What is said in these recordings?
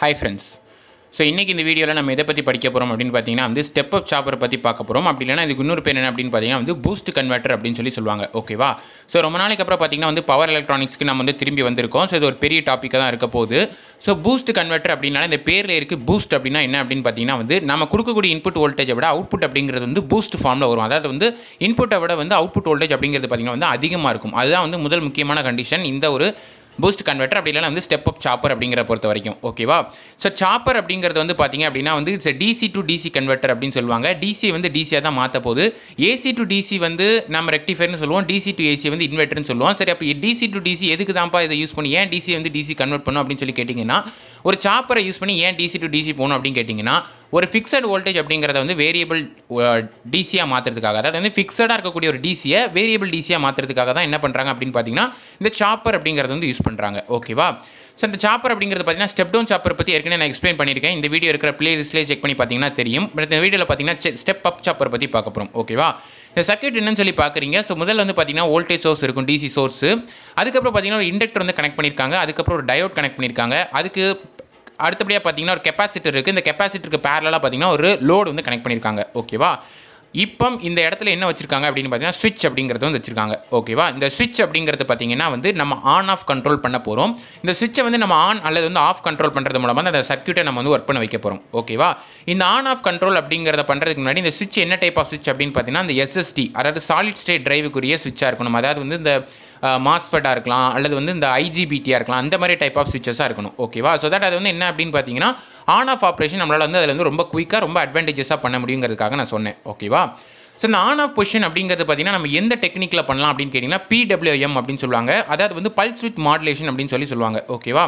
Hi friends so இன்றைக்கி இந்த வீடியோவில் நம்ம எதை பற்றி படிக்க போகிறோம் அப்படின்னு பார்த்தீங்கன்னா வந்து ஸ்டெப் அப் சாப்பரை பற்றி பார்க்க போகிறோம் அப்படி இல்லைனா இதுக்கு இன்னொரு பேர் என்ன அப்படின்னு பார்த்தீங்கன்னா வந்து பூஸ்ட் கன்வெர்ட்டர் அப்படின்னு சொல்லி சொல்லுவாங்க. ஓகேவா ஸோ ரொம்ப நாளைக்கு அப்புறம் பார்த்தீங்கன்னா வந்து பவர் எலக்ட்ரானிக்ஸ்க்கு நம்ம வந்து திரும்பி வந்திருக்கோம். ஸோ இது ஒரு பெரிய டாப்பிக்காக தான் இருக்க போகுது. ஸோ பூஸ்ட் கன்வெர்ட்டர் அப்படின்னால இந்த பேரில் இருக்குது பூஸ்ட் அப்படின்னா என்ன அப்படின்னு பார்த்தீங்கன்னா வந்து நம்ம கொடுக்கக்கூடிய இன்புட் வோல்டேஜை விட அவுட்புட் அப்படிங்கிறது வந்து பூஸ்ட் ஃபார்மில் வரும். அதாவது வந்து இன்புட்டை விட வந்து அவுட்புட் வோல்டேஜ் அப்படிங்கிறது பார்த்தீங்கன்னா வந்து அதிகமாக இருக்கும். அதுதான் வந்து முதல் முக்கியமான கண்டிஷன் இந்த ஒரு பூஸ்ட் கன்வெர்ட்டர் அப்படி இல்லைனா வந்து ஸ்டெப் அப் சாப்பர் அப்படிங்கிற பொறுத்த வரைக்கும் ஓகேவா ஸோ சாப்பர் அப்படிங்கிறது வந்து பார்த்தீங்க அப்படின்னா வந்து it's DC to DC converter அப்படின்னு சொல்லுவாங்க டிசி வந்து டிசியாக தான் மாற்ற போது ஏசி டு டிசி வந்து நம்ம ரெக்டிஃபைர்னு சொல்லுவோம் டிசி டு ஏசி வந்து இன்வெர்ட்டர்னு சொல்லுவோம் சரி அப்போ டிசி டு டிசி எதுக்கு தான்ப்பா இதை யூஸ் பண்ணி ஏன் டிசி வந்து டிசி கன்வெர்ட் பண்ணும் அப்படின்னு சொல்லி கேட்டிங்கன்னா ஒரு சாப்பரை யூஸ் பண்ணி ஏன் டிசி டு டிசி போகணும் அப்படின்னு கேட்டிங்கன்னா ஒரு ஃபிக்ஸட் வோல்டேஜ் அப்படிங்கிறத வந்து வேரியபிள் டிசியாக மாற்றுறதுக்காக அதாவது வந்து ஃபிக்ஸடாக இருக்கக்கூடிய ஒரு டிசியை வேரியபிள் டிசியாக மாற்றுறதுக்காக தான் என்ன பண்ணுறாங்க அப்படின்னு பார்த்தீங்கன்னா இந்த சாப்பர் அப்படிங்கிறது வந்து யூஸ் பண்ணுறாங்க ஓகேவா ஸோ இந்த சாப்பர் அப்படிங்கிறது பார்த்தீங்கன்னா ஸ்டெப் டவுன் சாப்பர் பற்றி ஏற்கனவே நான் எக்ஸ்பிளைன் பண்ணியிருக்கேன். இந்த வீடியோ இருக்கிற பிளேலிஸ்ட்லேயே செக் பண்ணி பார்த்தீங்கன்னா தெரியும். பட் இந்த வீடியோவில் பார்த்தீங்கன்னா ஸ்டெப் அப் சாப்பர் பற்றி பார்க்க போகிறோம் ஓகேவா இந்த சர்க்கியூட் என்னன்னு சொல்லி பார்க்குறீங்க ஸோ முதல்ல வந்து பார்த்தீங்கன்னா வோல்டேஜ் சோர்ஸ் இருக்கும் டிசி சோர்ஸ் அதுக்கப்புறம் பார்த்தீங்கன்னா ஒரு இண்டக்டர் வந்து கனெக்ட் பண்ணியிருக்காங்க. அதுக்கப்புறம் ஒரு டயோட் கனெக்ட் பண்ணியிருக்காங்க. அதுக்கு அடுத்தபடியாக பார்த்தீங்கன்னா ஒரு கெப்பாசிட்டர் இருக்குது இந்த கெப்பாசிட்டருக்கு பேரலாக பார்த்தீங்கன்னா ஒரு லோடு வந்து கனெக்ட் பண்ணியிருக்காங்க ஓகேவா இப்போ இந்த இடத்துல என்ன வச்சிருக்காங்க அப்படின்னு பார்த்தீங்கன்னா ஸ்விட்ச் அப்படிங்கிறது வந்து வச்சிருக்காங்க. ஓகேவா இந்த ஸ்விட்ச் அப்படிங்கிறது பார்த்தீங்கன்னா வந்து நம்ம ஆன் ஆஃப் கண்ட்ரோல் பண்ண போகிறோம் இந்த ஸ்விட்சை வந்து நம்ம ஆன் அல்லது வந்து ஆஃப் கண்ட்ரோல் பண்ணுறது மூலமாக அந்த சர்க்யூட்டை நம்ம வந்து ஒர்க் பண்ண வைக்க போகிறோம் ஓகேவா இந்த ஆன் ஆஃப் கண்ட்ரோல் அப்படிங்கிறத பண்ணுறதுக்கு முன்னாடி இந்த ஸ்விட்ச் என்ன டைப் ஆஃப் ஸ்விட்ச் அப்படின்னு பார்த்தீங்கன்னா அந்த எஸ்எஸ்டி அதாவது சாலிட் ஸ்டேட் டிரைவுக்குரிய ஸ்விட்சாக இருக்கணும். அதாவது வந்து இந்த மாஸ்பெட்டாக இருக்கலாம் அல்லது வந்து இந்த ஐஜிபிடியாக இருக்கலாம் அந்த மாதிரி டைப் ஆஃப் சுவிச்சஸாக இருக்கணும். ஓகேவா ஸோ தட் அது வந்து என்ன அப்படின்னு பார்த்தீங்கன்னா ஆன் ஆஃப் ஆப்ரேஷன் நம்மளால் வந்து அதில் வந்து ரொம்ப குயிக்காக ரொம்ப அட்வான்டேஜஸாக பண்ண முடியுங்கிறதுக்காக நான் சொன்னேன். ஓகேவா ஸோ இந்த ஆன் ஆஃப் பொசிஷன் அப்படிங்கிறது பார்த்தீங்கன்னா நம்ம எந்த டெக்னிக்கில் பண்ணலாம் அப்படின்னு கேட்டிங்கன்னா பிடபிள்யூஎம் அப்படின்னு சொல்லுவாங்க. அதாவது வந்து பல்ஸ் வித் மாடுலேஷன் அப்படின்னு சொல்லி சொல்லுவாங்க. ஓகேவா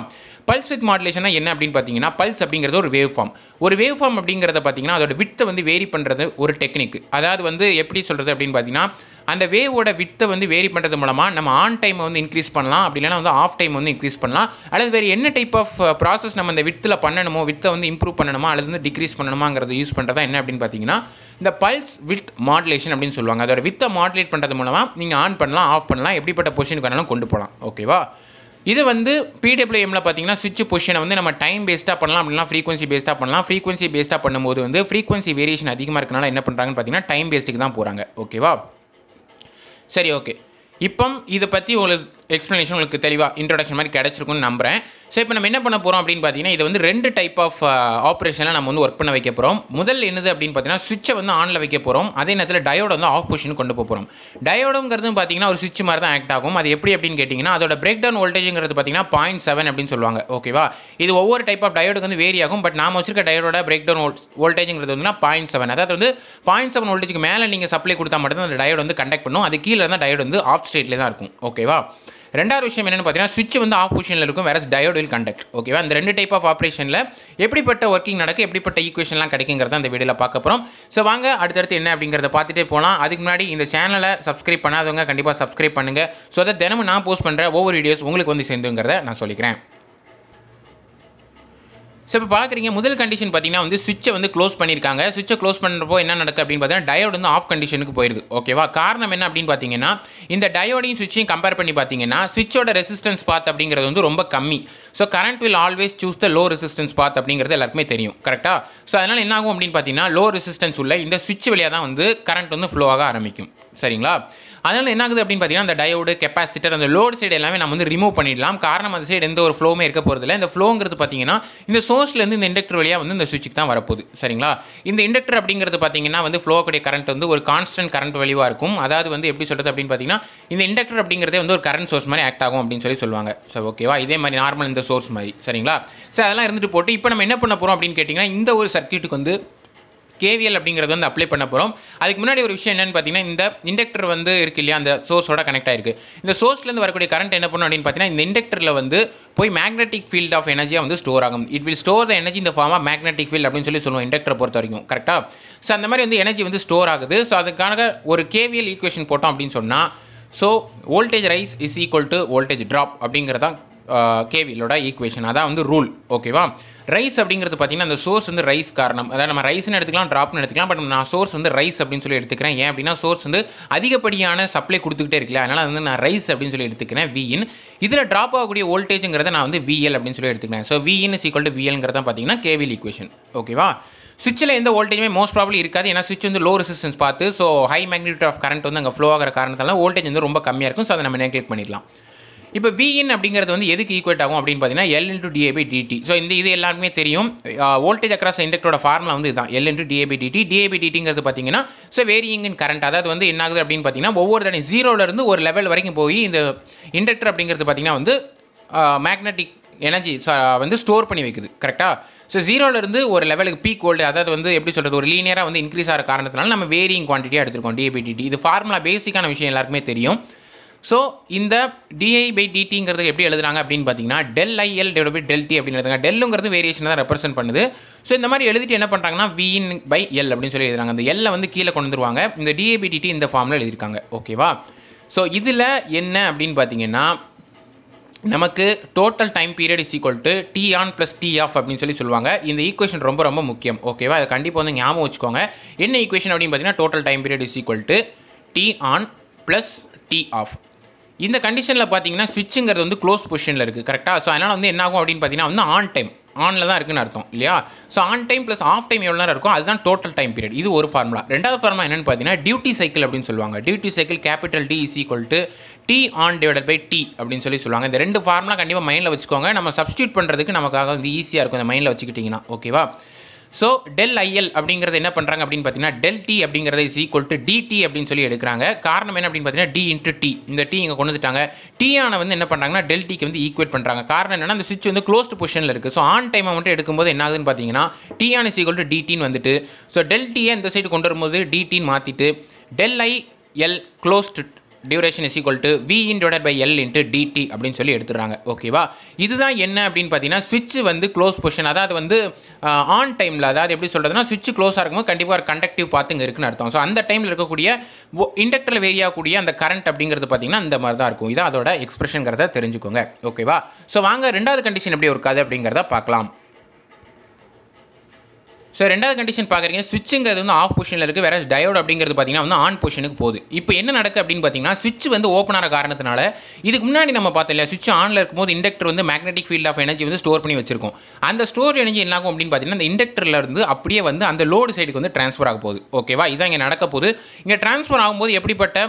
பல்ஸ் வித் மாடுலேஷனா என்ன அப்படின்னு பார்த்தீங்கன்னா பல்ஸ் அப்படிங்கிறது ஒரு வேவ் ஃபார்ம் ஒரு வேவ் ஃபார்ம் அப்படிங்கிறத பார்த்தீங்கன்னா அதோட வித்தை வந்து வேரி பண்ணுறது ஒரு டெக்னிக் அதாவது வந்து எப்படி சொல்கிறது அப்படின்னு பார்த்தீங்கன்னா அந்த வேவோட வித்தை வந்து வேரி பண்ணுறது மூலமாக நம்ம ஆன் டைமை வந்து இன்க்ரீஸ் பண்ணலாம். அப்படி இல்லைனா வந்து ஆஃப் டைம் வந்து இன்க்ரீஸ் பண்ணலாம். அல்லது வேறு என்ன டைப் ஆஃப் ப்ராசஸ் நம்ம அந்த வித்தில் பண்ணணுமோ வித்தை வந்து இம்ப்ரூவ் பண்ணணுமா அல்லது வந்து டிக்ரீஸ் பண்ணணுமாங்கிறத யூஸ் பண்ணுறதா என்ன அப்படின்னு பார்த்தீங்கன்னா இந்த பல்ஸ் வித் மாடுலேஷன் அப்படின்னு சொல்லுவாங்க. அதோட வித்தை மாடுலேட் பண்ணுறது மூலமாக நீங்கள் ஆன் பண்ணலாம் ஆஃப் பண்ணலாம் எப்படிப்பட்ட பொசிஷனுக்கு வேணாலும் கொண்டு போகலாம். ஓகேவா இது வந்து பிடபிள்யூஎம்ல பார்த்தீங்கன்னா சுவிட்ச் பொசிஷனை வந்து நம்ம டைம் பேஸ்டாக பண்ணலாம் அப்படின்னா ஃப்ரீக்வன்சி பேஸ்டாக பண்ணலாம். ஃப்ரீக்வன்சி பேஸ்டாக பண்ணும்போது வந்து ஃப்ரீக்வன்சி வேரியேஷன் அதிகமாக இருக்கனால என்ன பண்ணுறாங்கன்னு பார்த்தீங்கன்னா டைம் பேஸ்ட்டுக்கு தான் போகிறாங்க ஓகேவா சரி ஓகே இப்போ இதை பற்றி உங்களுக்கு எக்ஸ்ப்ளனேஷன் உங்களுக்கு தெளிவாக இன்ட்ரடக்ஷன் மாதிரி கிடச்சிருக்குன்னு நம்புகிறேன் ஸோ இப்போ நம்ம என்ன பண்ண போகிறோம் அப்படின்னு பார்த்தீங்கன்னா இது வந்து ரெண்டு டைப் ஆஃப் ஆப்ரேஷனில் நம்ம வந்து ஒர்க் பண்ண வைக்க போகிறோம் முதல் என்னது அப்படின்னு பார்த்தீங்கன்னா சுவிட்சை வந்து ஆனில் வைக்க போகிறோம் அதே நேரத்தில் டயோட வந்து ஆஃப் பொசிஷன் கொண்டு போக போகிறோம் டயோடுங்கிறது பார்த்தீங்கன்னா ஒரு சுவிட்ச் மாதிரி தான் ஆக்ட் ஆகும். அது எப்படி அப்படின்னு கேட்டிங்கன்னா அதோட பிரேக் டவுன் வோல்டேஜுங்கிறது பார்த்தீங்கன்னா பாயிண்ட் செவன் அப்படின்னு சொல்லுவாங்க. ஓகேவா இது ஒவ்வொரு டைப் ஆஃப் டயோடுக்கு வந்து வேரி ஆகும். பட் நாம வச்சிருக்க டயோட பிரேக் டவுன் வோல்டேஜுங்கிறது வந்து பாயிண்ட் செவன் அதாவது வந்து பாயிண்ட் செவன் வோல்டேஜுக்கு மேலே நீங்கள் சப்ளை கொடுத்தா மட்டும் அந்த டயோடு வந்து கண்டக்ட் பண்ணும். அது கீழே இருந்தால் டயோடு வந்து ஆஃப் ஸ்டேட்லேயே தான் இருக்கும். ஓகேவா ரெண்டாவது விஷயம் என்னென்னு பார்த்தீங்கன்னா சுவிட்ச் வந்து ஆஃப் பொசிஷனில் இருக்கும் வேற டயோட் வில் கண்டக்ட் ஓகேவா அந்த ரெண்டு டைப் ஆஃப் ஆப்ரேஷனில் எப்படிப்பட்ட ஒர்க்கிங் நடக்கும் எப்படிப்பட்ட ஈக்குவேஷன்லாம் கிடைக்குங்கிறத அந்த வீடியோவில் பார்க்க போகிறோம் ஸோ வாங்க அடுத்தடுத்து என்ன அப்படிங்கிறத பார்த்துட்டே போகலாம் அதுக்கு முன்னாடி இந்த சேனலை சப்ஸ்கிரைப் பண்ணாதவங்க கண்டிப்பாக சப்ஸ்கிரைப் பண்ணுங்கள் ஸோ அதை தினமும் நான் போஸ்ட் பண்ணுற ஒவ்வொரு வீடியோஸ் உங்களுக்கு வந்து சேர்ந்துங்கிறத நான் சொல்லிக்கிறேன். ஸோ இப்போ பார்க்குறீங்க முதல் கண்டிஷன் பார்த்தீங்கன்னா வந்து சுவிட்சை வந்து க்ளோஸ் பண்ணியிருக்காங்க சுவிட்சை க்ளோஸ் பண்ணுறப்போ என்ன நடக்குது அப்படின்னு பார்த்தீங்கன்னா டயோடு வந்து ஆஃப் கண்டிஷனுக்கு போயிடுது ஓகேவா காரணம் என்ன அப்படின்னு பார்த்தீங்கன்னா இந்த டயோடையும் சுவிட்சையும் கம்பேர் பண்ணி பார்த்தீங்கன்னா சுவிட்சோட ரெசிஸ்டன்ஸ் பாத் அப்படிங்கிறது வந்து ரொம்ப கம்மி. So current will always choose the low resistance path அப்படிங்கிறது எல்லாருக்குமே தெரியும் கரெக்டாக ஸோ அதனால் என்ன ஆகும் அப்படின்னு பார்த்தீங்கன்னா லோ ரெசிஸ்டன்ஸ் உள்ள இந்த சுவிட்ச் வழியாக தான் வந்து கரண்ட் வந்து ஃப்ளோ ஆக ஆரம்பிக்கும். சரிங்களா? அதனால் என்ன ஆகுது அப்படின்னு பார்த்தீங்கன்னா அந்த டயோடு கெப்பாசிட்டர் அந்த லோடு சைடு எல்லாமே நம்ம வந்து ரிமூவ் பண்ணிடலாம். காரணம் அந்த சைடு எந்த ஒரு ஃப்ளோவுமே இருக்க போகிறதில்ல இந்த ஃப்ளோங்கிறது பார்த்தீங்கன்னா இந்த சோர்ஸ்லேருந்து இந்த இண்டக்டர் வழியாக வந்து இந்த சுவிட்சுக்கு தான் வரப்போகுது. சரிங்களா? இந்த இண்டக்டர் அப்படிங்கிறது பார்த்தீங்கன்னா வந்து ஃப்ளோக்கூடிய கரண்ட் வந்து ஒரு கான்ஸ்டன்ட் கரண்ட் வழிவாக இருக்கும். அதாவது வந்து எப்படி சொல்கிறது அப்படின்னு பார்த்தீங்கன்னா இந்த இண்டக்டர் அப்படிங்கிறதே வந்து ஒரு கரண்ட் சோர்ஸ் மாதிரி ஆக்ட் ஆகும் அப்படின்னு சொல்லி சொல்லுவாங்க. ஸோ ஓகேவா இதே மாதிரி நார்மல் இந்த சோர்ஸ் மாதிரி. சரிங்களா? சரி அதெல்லாம் இருந்துட்டு போட்டு இப்போ நம்ம என்ன பண்ண போகிறோம் அப்படின்னு கேட்டிங்கன்னா இந்த ஒரு சர்க்கியூட்டுக்கு வந்து கேவிஎல் அப்படிங்கிறது வந்து அப்ளை பண்ண போகிறோம் அதுக்கு முன்னாடி ஒரு விஷயம் என்னென்னு பார்த்தீங்கன்னா இந்த இண்டக்டர் வந்து இருக்கு இல்லையா? அந்த சோர்ஸோட கனெக்ட் ஆயிருக்கு. இந்த சோர்ஸ்லேருந்து வரக்கூடிய கரண்ட் என்ன பண்ணும் அப்படின்னு பார்த்தீங்கன்னா இந்த இண்டக்டரில் வந்து போய் மேக்னெட்டிக் ஃபீல்ட் ஆஃப் எனர்ஜியாக வந்து ஸ்டோர் ஆகும். It will store the energy இந்த ஃபார்ம் ஆஃப் மேக்னெட்டிக் ஃபீல்ட் அப்படின்னு சொல்லி சொல்லுவோம் இண்டக்டரை பொறுத்த வரைக்கும். கரெக்டாக ஸோ அந்த மாதிரி வந்து எனர்ஜி வந்து ஸ்டோர் ஆகுது. ஸோ அதுக்கான ஒரு கேவிஎல் ஈக்குவேஷன் போட்டோம் அப்படின்னு சொன்னால் so voltage rise is equal to voltage drop அப்படிங்கிறதான் கேவிலோட ஈக்குவேஷன் அதான் வந்து ரூல் ஓகேவா ரைஸ் அப்படிங்கிறது பார்த்தீங்கன்னா அந்த சோர்ஸ் வந்து ரைஸ் காரணம். அதாவது நம்ம ரைஸ்னு எடுத்துக்கலாம் ட்ராப்னு எடுத்துக்கலாம் பட் நான் சோர்ஸ் வந்து ரைஸ் அப்படின்னு சொல்லி எடுத்துக்கிறேன். ஏன் அப்படின்னா சோர்ஸ் வந்து அதிகப்படியான சப்ளை கொடுத்துக்கிட்டே இருக்கல அதனால் வந்து நான் ரைஸ் அப்படின்னு சொல்லி எடுத்துக்கிறேன் விஇன் இதில் ட்ராப் ஆகக்கூடிய வோல்டேஜுங்கிறத நான் வந்து விஎல் அப்படின்னு சொல்லி எடுத்துக்கிறேன். So V in is equal to விஎல்ங்கிறத பார்த்தீங்கன்னா கேவில் ஈக்குவேஷன் ஓகேவா சுவிட்சில் எந்த வோல்டேஜுமே மோஸ்ட் ப்ராப்ளம் இருக்காது ஏன்னா சுவிட்ச் வந்து லோ ரெசிஸ்டன்ஸ் பார்த்து so high magnitude of current வந்து அங்கே ஃப்ளோ ஆகிற காரணத்தால வோல்டேஜ் வந்து ரொம்ப கம்மியாக இருக்கும். ஸோ அதை நம்ம நெக்லெக்ட் பண்ணிடலாம். இப்போ விஇன் அப்படிங்கிறது வந்து எதுக்கு ஈக்குவேட் ஆகும் அப்படின்னு பார்த்தீங்கன்னா L into di by dt so இந்த இது எல்லாருமே தெரியும். வோல்டேஜ் அக்ராஸ் இண்டக்டரோட ஃபார்முலா வந்து இதுதான் L into di by dt di by டிடிங்கிறது பார்த்தீங்கன்னா ஸோ வேரியிங் இன் கரண்ட் அதாவது வந்து என்ன ஆகுது அப்படின்னு பார்த்தீங்கன்னா ஒவ்வொரு தடவை ஜீரோலேருந்து ஒரு லெவல் வரைக்கும் போய் இந்த இண்டக்டர் அப்படிங்கிறது பார்த்தீங்கன்னா வந்து மேக்னெட்டிக் எனர்ஜி வந்து ஸ்டோர் பண்ணி வைக்குது. கரெக்டாக ஸோ ஜீரோலேருந்து ஒரு லெவலுக்கு பீக் ஓல்டு அதாவது வந்து எப்படி சொல்கிறது ஒரு லீனியராக வந்து இன்க்ரீஸ் ஆகிற காரணத்தினால நம்ம வேரியிங் குவான்டிட்டியாக எடுத்துருக்கோம். டிஏபிடிடி இது ஃபார்முலா பேசிக்கான விஷயம் எல்லாருக்குமே தெரியும். ஸோ இந்த டிஐ பை டிடிங்கிறது எப்படி எழுதுறாங்க அப்படின்னு பார்த்தீங்கன்னா del IL develop by del T அப்படின்னு எழுதுறாங்க. டெல்லுங்கிறது வேரியேஷன் தான் ரெப்ரசென்ட் பண்ணுது. ஸோ இந்த மாதிரி எழுதிட்டு என்ன பண்ணுறாங்கன்னா விஇன் பை எல் அப்படின்னு சொல்லி எழுதுறாங்க. அந்த எல்லை வந்து கீழே கொண்டு வந்துருவாங்க. இந்த டிஏபி டிடி இந்த ஃபார்மில் எழுதியிருக்காங்க. ஓகேவா ஸோ இதில் என்ன அப்படின்னு பார்த்தீங்கன்னா நமக்கு total time period is equal to T on plus T off அப்படின்னு சொல்லி சொல்லுவாங்க. இந்த ஈக்குவேஷன் ரொம்ப ரொம்ப முக்கியம். ஓகேவா அதை கண்டிப்பாக வந்து ஞாபகம் வச்சுக்கோங்க. என்ன ஈக்குவேஷன் அப்படின்னு பார்த்தீங்கன்னா total time period is equal to T on plus T off இந்த கண்டிஷனில் பார்த்தீங்கன்னா ஸ்விட்சுங்கிறது வந்து க்ளோஸ் பொசிஷனில் இருக்குது கரெக்டாக ஸோ அதனால் வந்து என்ன ஆகும் அப்படின்னு பார்த்தீங்கன்னா வந்து ஆன் டைம் ஆனில் தான் இருக்குன்னு அர்த்தம் இல்லையா? So on time plus off time எவ்வளோ நேரம் இருக்கும்? அதுதான் டோட்டல் டைம் பீரியட் இது ஒரு ஃபார்முலா ரெண்டாவது ஃபார்முலா என்னென்னு பார்த்தீங்கன்னா டியூட்டி சைக்கிள் அப்படின்னு சொல்லுவாங்க. Duty cycle capital D is equal to T on divided by T அப்படின்னு சொல்லி சொல்லுவாங்க. இந்த ரெண்டு ஃபார்முலா கண்டிப்பாக மைண்டில் வச்சுக்கோங்க. நம்ம சப்ஸ்டியூட் பண்ணுறதுக்கு நமக்காக வந்து ஈஸியாக இருக்கும். இந்த மைண்டில் வச்சுக்கிட்டிங்கன்னா ஓகேவா ஸோ டெல் ஐஎல் அப்படிங்கிறது என்ன பண்ணுறாங்க அப்படின்னு பார்த்தீங்கன்னா டெல் டி அப்படிங்கிறது இஸ் ஈக்குவல் டு டிடி அப்படின்னு சொல்லி எடுக்கிறாங்க. காரணம் என்ன அப்படின்னு பார்த்தீங்கன்னா டி இன்ட்டு டி இந்த டி இங்கே கொண்டு வந்துட்டாங்க. டீயான வந்து என்ன பண்ணுறாங்கன்னா டெல் டிக்கு வந்து ஈக்குவேட் பண்ணுறாங்க காரணம் என்னன்னா அந்த சுவிட்ச் வந்து க்ளோஸ்ட் பொசிஷனில் இருக்குது ஸோ ஆன் டைமை மட்டும் எடுக்கும்போது என்ன ஆகுதுன்னு பார்த்தீங்கன்னா T on is equal to டிடின்னு வந்துட்டு. ஸோ டெல் டியை இந்த சைடு கொண்டு வரும்போது டிடின்னு மாற்றிட்டு del I L closed duration is equal to V in divide by L into DT அப்படின்னு சொல்லி எடுத்துடுறாங்க. ஓகேவா இதுதான் என்ன அப்படின்னு பார்த்தீங்கன்னா சுவிட்ச் வந்து க்ளோஸ் பொசிஷன் அதாவது வந்து ஆன் டைமில் அதாவது எப்படி சொல்கிறதுனா சுவிட்ச் க்ளோஸாக இருக்கும்போது கண்டிப்பாக ஒரு கண்டக்டிவ் பார்த்துங்க இருக்குன்னு அர்த்தம். ஸோ அந்த டைமில் இருக்கக்கூடிய இண்டக்டரில் வேரி கூடிய அந்த கரண்ட் அப்படிங்கிறது பார்த்தீங்கன்னா இந்த மாதிரி தான் இருக்கும். இதான் அதோட எக்ஸ்பிரஷனுங்கிறத தெரிஞ்சுக்கோங்க. ஓகேவா ஸோ வாங்க ரெண்டாவது கண்டிஷன் எப்படி இருக்காது அப்படிங்கிறத பார்க்கலாம். ஸோ ரெண்டாவது கண்டிஷன் பார்க்குறீங்க ஸ்விட்சுங்கிறது வந்து ஆஃப் பொசிஷனில் இருக்குது வேற டயோட் அப்படிங்கிறது பார்த்தீங்கன்னா வந்து ஆன் பொசிஷனுக்கு போகுது. இப்போ என்ன நடக்கு அப்படின்னு பார்த்தீங்கன்னா ஸ்விட்ச் வந்து ஓப்பன் ஆகிற காரணத்தினால இதுக்கு முன்னாடி நம்ம பார்த்தோம் இல்லையா ஸ்விட்ச் ஆனில் இருக்கும்போது இண்டக்டர் வந்து மேக்னெட்டிக் ஃபீல்ட் ஆஃப் எனர்ஜி வந்து ஸ்டோர் பண்ணி வச்சிருக்கோம். அந்த ஸ்டோர் எனர்ஜி என்ன ஆகும் அப்படின்னு பார்த்தீங்கன்னா இந்த இண்டக்டரில் இருந்து அப்படியே வந்து அந்த லோடு சைடுக்கு வந்து ட்ரான்ஸ்ஃபர் ஆக போகுது. ஓகேவா இதான் இங்கே நடக்க போகுது. இங்கே ட்ரான்ஸ்ஃபர் ஆகும்போது எப்படிப்பட்ட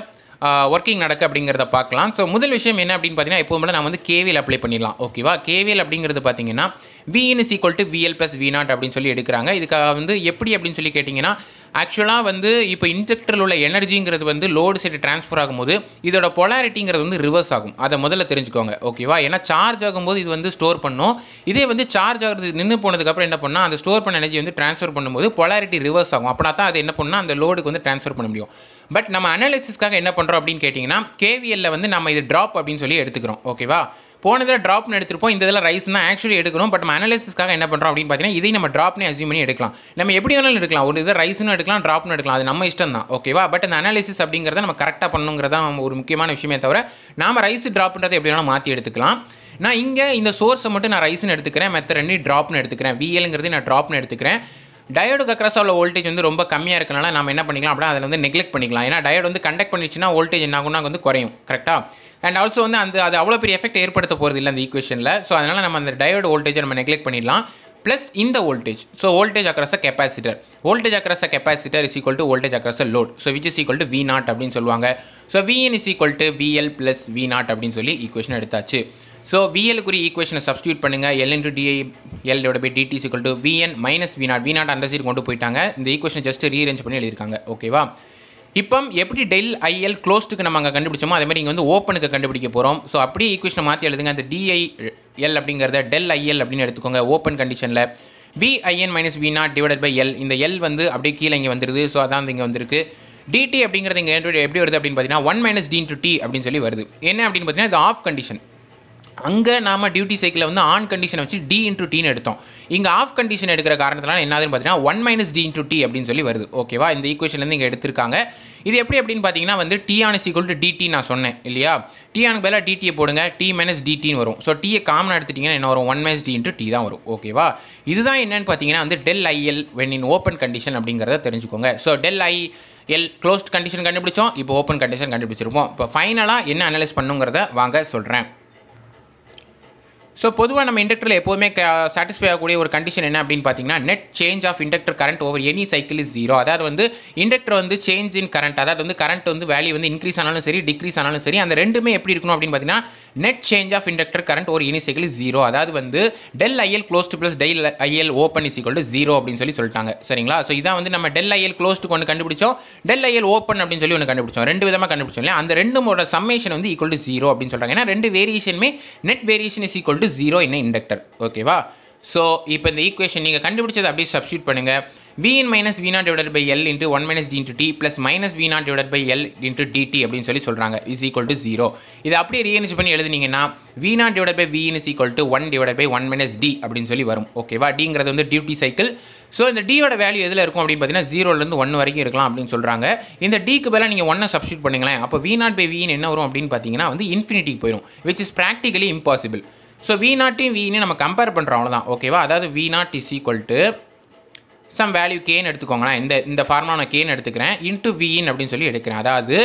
ஒர்க்கிங் நடக்கு அப்படிங்கிறத பார்க்கலாம். ஸோ முதல் விஷயம் என்ன அப்படின்னு பார்த்தீங்கன்னா எப்போதுமே நான் வந்து கேவியல் அப்ளை பண்ணிடலாம். ஓகேவா கேவிஎல் அப்படிங்கிறது பார்த்தீங்கன்னா V in is equal to VL plus V naught அப்படின்னு சொல்லி எடுக்கிறாங்க. இதுக்காக வந்து எப்படி அப்படின்னு சொல்லி கேட்டிங்கன்னா ஆக்சுவலாக வந்து இப்போ இன்ஜெக்டரில் உள்ள எனர்ஜிங்கிறது வந்து லோடு சைடு ட்ரான்ஸ்ஃபர் ஆகும்போது இதோட பொலாரிட்டிங்கிறது வந்து ரிவர்ஸ் ஆகும். அதை முதல்ல தெரிஞ்சுக்கோங்க. ஓகேவா ஏன்னா சார்ஜ் ஆகும்போது இது வந்து ஸ்டோர் பண்ணும். இதே வந்து சார்ஜ் ஆகிறது நின்று போனதுக்கப்புறம் என்ன பண்ணால் அந்த ஸ்டோர் பண்ண எனர்ஜி வந்து ட்ரான்ஸ்ஃபர் பண்ணும்போது பொலாரிட்டி ரிவர்ஸ் ஆகும். அப்படின்னா தான் அது என்ன பண்ணால் அந்த லோடுக்கு வந்து ட்ரான்ஸ்ஃபர் பண்ண முடியும். பட் நம்ம அனாலிசிஸ்க்காக என்ன பண்ணுறோம் அப்படின்னு கேட்டிங்கன்னா கேவிஎல்ல வந்து நம்ம இது ட்ராப் அப்படின்னு சொல்லி எடுத்துக்கிறோம். ஓகேவா போன இதில் ட்ராப்னு எடுத்துருப்போம். இந்த இதில் ரைஸ் தான் ஆக்சுவலி எடுக்கணும். பட் நம்ம அனாலிசிஸ்க்காக என்ன பண்ணுறோம் அப்படின்னு பார்த்தீங்கன்னா இதை நம்ம ட்ராப்னு அசியூம் பண்ணி எடுக்கலாம். நம்ம எப்படி வேணாலும் எடுக்கலாம். ஒரு இதை ரைஸ்னு எடுக்கலாம் ட்ராப்னு எடுக்கலாம். அது நம்ம இஷ்டம் தான். ஓகேவா பட் அந்த அனாலிசிஸ் அப்படிங்கிறத நம்ம கரெக்டாக பண்ணுங்கிறதா ஒரு முக்கியமான விஷயமே தவிர நாம ரைஸ் ட்ராப்ன்றதை எப்படி வேணாலும் மாற்றி எடுத்துக்கலாம். நான் இங்கே இந்த சோர்ஸை மட்டும் நான் ரைஸ்னு எடுத்துக்கிறேன். மெத்த ரெண்டு ட்ராப்னு எடுத்துக்கிறேன். விஎலுங்கிறது நான் ட்ராப்னு எடுத்துக்கிறேன். டயோடுக்கு அக்ராஸ் உள்ள வோல்டேஜ் வந்து ரொம்ப கம்மியாக இருக்கனால நம்ம என்ன பண்ணிக்கலாம் அப்படின்னா அதில் வந்து நெக்லெக்ட் பண்ணிக்கலாம். ஏன்னா டயோடு வந்து கண்டக்ட் பண்ணிச்சுன்னா வோல்டேஜ் என்ன ஆகும்னா வந்து குறையும். கரெக்டாக அண்ட் ஆல்சோ வந்து அந்த அது அவ்வளோ பெரிய எஃபெக்ட் ஏற்படுத்த போகிறது இல்லை அந்த ஈக்குவேஷனில் ஸோ அதனால் நம்ம அந்த டயோடு வோல்டேஜை நம்ம நெக்லெக்ட் பண்ணிடலாம். ப்ளஸ் இந்த voltage so voltage across a capacitor voltage across a capacitor is equal to voltage across a load so which is equal to V naught அப்படின்னு சொல்லுவாங்க. So V in is equal to VL plus V naught அப்படின்னு சொல்லி equation எடுத்தாச்சு. So விஎலுக்குரிய ஈக்குவேஷனை substitute பண்ணுங்கள் L into DI L டோட by DD சிக்கல் to V in minus V naught V naught அந்த சைடு கொண்டு போயிட்டாங்க. இந்த ஈக்குவேஷன் ஜஸ்ட் ரீஅரேஞ்ச் பண்ணி எழுதியிருக்காங்க. ஓகேவா இப்போ எப்படி டெல் ஐஎல் க்ளோஸ்டுக்கு நம்ம அங்கே கண்டுபிடிச்சோமோ அதே மாதிரி இங்கே வந்து ஓப்பனுக்கு கண்டுபிடிக்க போகிறோம் ஸோ அப்படியே ஈக்குவேஷனை மாற்றி எழுதுங்க. அந்த டிஐ எல் அப்படிங்கிறத டெல் ஐஎல் அப்படின்னு எடுத்துக்கோங்க ஓப்பன் கண்டிஷனில் V in minus V naught divided by L இந்த எல் வந்து அப்படியே கீழே இங்கே வந்துருது. ஸோ அதான் இங்கே வந்திருக்கு. டிடி அப்படிங்கிறது இங்கே எப்படி வருது அப்படின்னு பார்த்தீங்கன்னா one minus D into T அப்படின்னு சொல்லி வருது. என்ன அப்படின்னு பார்த்தீங்கன்னா இது ஆஃப் கண்டிஷன் அங்கே நாம் டியூட்டி சைக்கிளை வந்து ஆன் கண்டிஷனை வச்சு டி இன்ட்ரு டின்னு எடுத்தோம். இங்கே ஆஃப் கண்டிஷன் எடுக்கிற காரணத்தினால என்னதுன்னு பார்த்தீங்கன்னா one minus D into T அப்படின்னு சொல்லி வருது. ஓகேவா இந்த ஈக்குவேஷன்லேருந்து இங்கே எடுத்திருக்காங்க. இது எப்படி அப்படின்னு பார்த்தீங்கன்னா வந்து T on equal to DT நான் சொன்னேன் இல்லையா? டி ஆனுக்கு பதிலாக டிடியை போடுங்க. டி மைனஸ் டிடின்னு வரும். ஸோ டீயை காமன் எடுத்துட்டிங்கன்னா என்ன வரும்? One minus D into D தான் வரும். ஓகேவா இதுதான் என்னென்னு பார்த்தீங்கன்னா வந்து del IL when in open condition அப்படிங்கிறத தெரிஞ்சுக்கோங்க. So del I L closed condition கண்டுபிடிச்சோம். இப்போ ஓப்பன் கண்டிஷன் கண்டுபிடிச்சிருப்போம். இப்போ ஃபைனலாக என்ன அனலைஸ் பண்ணுங்கிறத வாங்க சொல்கிறேன் ஸோ பொதுவாக நம்ம இண்டக்டரில் எப்போதுமே சாட்டிஸ்ஃபை ஆகக்கூடிய ஒரு கண்டிஷன் என்ன அப்படின்னு பார்த்தீங்கன்னா net change of inductor current over any cycle is zero அதாவது வந்து இண்டக்டர் வந்து சேஞ்ச் இன் கரண்ட் அதாவது வந்து கரண்ட் வந்து வேல்யூ வந்து இன்க்ரீஸ் ஆனாலும் சரி டிக்ரீஸ் ஆனாலும் சரி அந்த ரெண்டுமே எப்படி இருக்கணும் அப்படின்னு பார்த்தீங்கன்னா net change of inductor current over any cycle zero அதாவது வந்து del IL closed plus del IL open is equal to zero அப்படின்னு சொல்லி சொல்லிட்டாங்க. சரிங்களா? ஸோ இதான் வந்து நம்ம டெல் ஐஎல் க்ளோஸ்ட் ஒன்று கண்டுபிடிச்சோம். டெல் ஐஎல் ஓப்பன் அப்படின்னு சொல்லி ஒன்று கண்டுபிடிச்சோம். ரெண்டு விதமாக கண்டுபிடிச்சோம் இல்லையா? அந்த ரெண்டுமோட சம்மேஷன் வந்து ஈக்குவல் டு ஜீரோ அப்படின்னு சொல்கிறாங்க ஏன்னா ரெண்டு வேரியேஷனுமே net variation is equal to zero in inductor ஓகேவா ஸோ இப்போ இந்த ஈக்குவேஷன் நீங்கள் கண்டுபிடிச்சது அப்படியே சப்ஸ்டியூட் பண்ணுங்கள் V in minus V naught divide by L into one minus D into T plus minus V naught divide by L into DT அப்படின்னு சொல்லி சொல்கிறாங்க இஸ் ஈக்குவல் டு ஜீரோ இது அப்படியே ரீஎன்ஸ் பண்ணி எழுதுனீங்கன்னா V naught divide by V in is equal to one divide by one minus D அப்படின்னு சொல்லி வரும். ஓகேவா டிங்கிறது வந்து டியூட்டி சைக்கிள் ஸோ இந்த டியோட வேல்யூ எதில் இருக்கும் அப்படின்னு பார்த்தீங்கன்னா ஜீரோலேருந்து ஒன் வரைக்கும் இருக்கலாம் அப்படின்னு சொல்கிறாங்க இந்த டிக்கு பதிலாக நீங்கள் ஒன்றை சப்ஸ்டியூட் பண்ணுங்களேன். அப்போ வி நாட் பை வின் என்ன வரும் அப்படின்னு பார்த்தீங்கன்னா வந்து இன்ஃபினிட்டிக்கு போயிடும் which is practically impossible so V நாட்டையும் வின்னு நம்ம கம்பேர் பண்ணுறோம் அவ்வளோதான் ஓகேவா அதாவது V naught is equal to some value கேன்னு எடுத்துக்கோங்களேன். இந்த இந்த ஃபார்முலா நான் கேன்னு எடுத்துக்கிறேன். இன்ட்டு விஇன் அப்படின்னு சொல்லி எடுக்கிறேன். அதாவது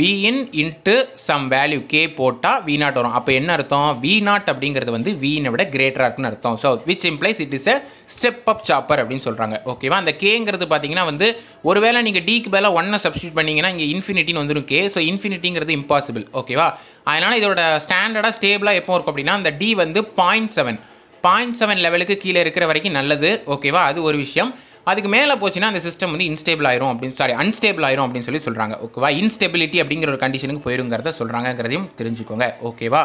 V in into some value K போட்டால் வி நாட் வரும். அப்போ என்ன அர்த்தம்? வி நாட் அப்படிங்கிறது வந்து வினை விட கிரேட்டராக இருக்குன்னு அர்த்தம். So which implies it is a step up chopper அப்படின்னு சொல்கிறாங்க ஓகேவா அந்த கேங்கிறது பார்த்தீங்கன்னா வந்து ஒருவேளை நீங்கள் டிக்கு மேலே ஒன்னை சப்ஸ்டியூட் பண்ணீங்கன்னா இங்கே இன்ஃபினிட்டின்னு வந்துடும் கே ஸோ இன்ஃபினிட்டிங்கிறது இம்பாசிபிள் ஓகேவா அதனால் இதோட ஸ்டாண்டர்டாக ஸ்டேபிளாக எப்போ இருக்கும் அப்படின்னா அந்த டி வந்து பாயிண்ட் செவன் பாயிண்ட் செவன் லெவலுக்கு கீழே இருக்கிற வரைக்கும் நல்லது. ஓகேவா அது ஒரு விஷயம். அதுக்கு மேலே போச்சுன்னா அந்த சிஸ்டம் வந்து இன்ஸ்டேபிள் ஆயிரும் அப்படின்னு சாரி அன்ஸ்டேபிள் ஆயிரும் அப்படின்னு சொல்லி சொல்கிறாங்க ஓகேவா இன்ஸ்டெபிலிட்டி அப்படிங்கிற ஒரு கண்டிஷனுக்கு போயிருங்கிறத சொல்கிறாங்கிறதையும் தெரிஞ்சுக்கோங்க. ஓகேவா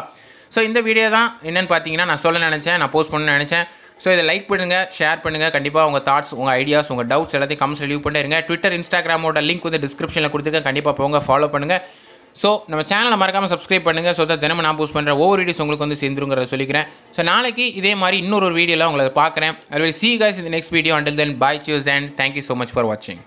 ஸோ இந்த வீடியோ தான் என்னென்னு பார்த்தீங்கன்னா நான் சொல்ல நினச்சேன் நான் போஸ்ட் பண்ண நினச்சேன். ஸோ இதை லைக் பண்ணுங்கள் ஷேர் பண்ணுங்கள் கண்டிப்பாக உங்கள் தாட்ஸ் உங்கள் ஐடியாஸ் உங்கள் டவுட்ஸ் எல்லாத்தையும் கமெண்ட்ஸ் லீவ் பண்ணிருங்க ட்விட்டர் இன்ஸ்டாகிராமோட லிங்க் வந்து டிஸ்கிரிப்ஷனில் கொடுத்துருக்கேன். கண்டிப்பாக போங்க ஃபாலோ பண்ணுங்கள் ஸோ நம்ம சேனலை மறக்காமல் சப்ஸ்கிரைப் பண்ணுங்கள் ஸோ தான் தினமும் நான் போஸ்ட் பண்ணுற ஒவ்வொரு வீடியோஸ் உங்களுக்கு வந்து சேர்ந்துருங்கிறத சொல்லிக்கிறேன். ஸோ நாளைக்கு இதே மாதிரி இன்னொரு ஒரு வீடியோவில் உங்களை பார்க்குறேன். ஐ சி guys இந்த next video until then then bye and thank you so much for வாட்சிங்